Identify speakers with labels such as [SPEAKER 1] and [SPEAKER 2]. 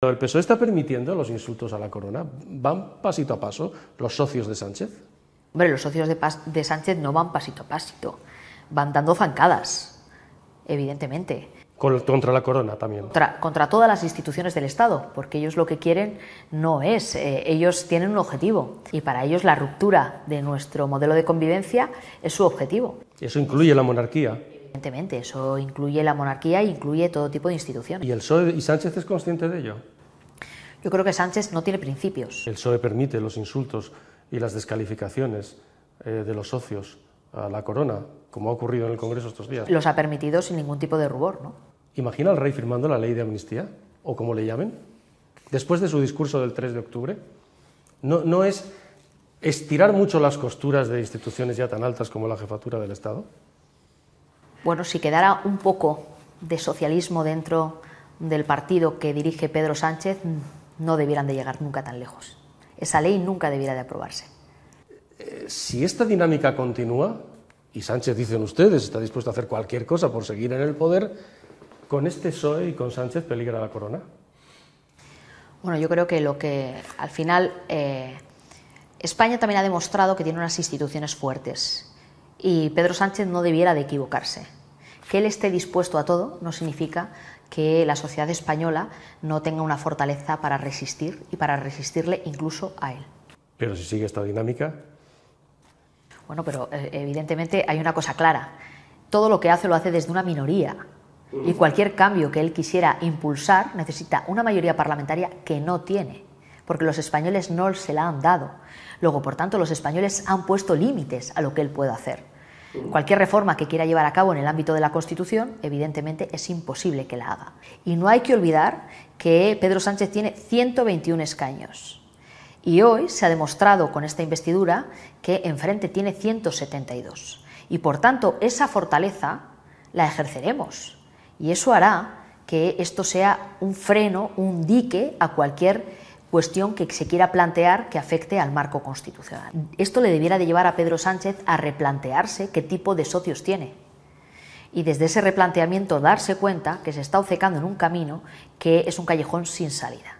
[SPEAKER 1] ¿El PSOE está permitiendo los insultos a la corona? ¿Van pasito a paso los socios de Sánchez?
[SPEAKER 2] Hombre, los socios de, de Sánchez no van pasito a pasito, van dando zancadas, evidentemente.
[SPEAKER 1] Contra la corona también.
[SPEAKER 2] Contra, contra, todas las instituciones del Estado, porque ellos lo que quieren no es, eh, ellos tienen un objetivo y para ellos la ruptura de nuestro modelo de convivencia es su objetivo.
[SPEAKER 1] ¿Eso incluye la monarquía?
[SPEAKER 2] Evidentemente, eso incluye la monarquía e incluye todo tipo de instituciones.
[SPEAKER 1] ¿Y el PSOE y Sánchez es consciente de ello?
[SPEAKER 2] Yo creo que Sánchez no tiene principios.
[SPEAKER 1] El PSOE permite los insultos y las descalificaciones eh, de los socios a la corona, como ha ocurrido en el Congreso estos días.
[SPEAKER 2] Los ha permitido sin ningún tipo de rubor, ¿no?
[SPEAKER 1] ¿Imagina al rey firmando la ley de amnistía, o como le llamen, después de su discurso del 3 de octubre? ¿No, no es estirar mucho las costuras de instituciones ya tan altas como la jefatura del Estado?
[SPEAKER 2] Bueno, si quedara un poco de socialismo dentro del partido que dirige Pedro Sánchez, no debieran de llegar nunca tan lejos. Esa ley nunca debiera de aprobarse.
[SPEAKER 1] Eh, si esta dinámica continúa, y Sánchez, dicen ustedes, está dispuesto a hacer cualquier cosa por seguir en el poder, ¿con este PSOE y con Sánchez peligra la corona?
[SPEAKER 2] Bueno, yo creo que lo que al final eh, España también ha demostrado que tiene unas instituciones fuertes y Pedro Sánchez no debiera de equivocarse. Que él esté dispuesto a todo no significa que la sociedad española no tenga una fortaleza para resistir y para resistirle incluso a él.
[SPEAKER 1] Pero si sigue esta dinámica.
[SPEAKER 2] Bueno, pero eh, evidentemente hay una cosa clara. Todo lo que hace lo hace desde una minoría. Y cualquier cambio que él quisiera impulsar necesita una mayoría parlamentaria que no tiene, porque los españoles no se la han dado. Luego, por tanto, los españoles han puesto límites a lo que él puede hacer. Cualquier reforma que quiera llevar a cabo en el ámbito de la Constitución, evidentemente es imposible que la haga. Y no hay que olvidar que Pedro Sánchez tiene 121 escaños. Y hoy se ha demostrado con esta investidura que enfrente tiene 172. Y por tanto, esa fortaleza la ejerceremos. Y eso hará que esto sea un freno, un dique a cualquier cuestión que se quiera plantear que afecte al marco constitucional. Esto le debiera de llevar a Pedro Sánchez a replantearse qué tipo de socios tiene. Y desde ese replanteamiento darse cuenta que se está obcecando en un camino que es un callejón sin salida.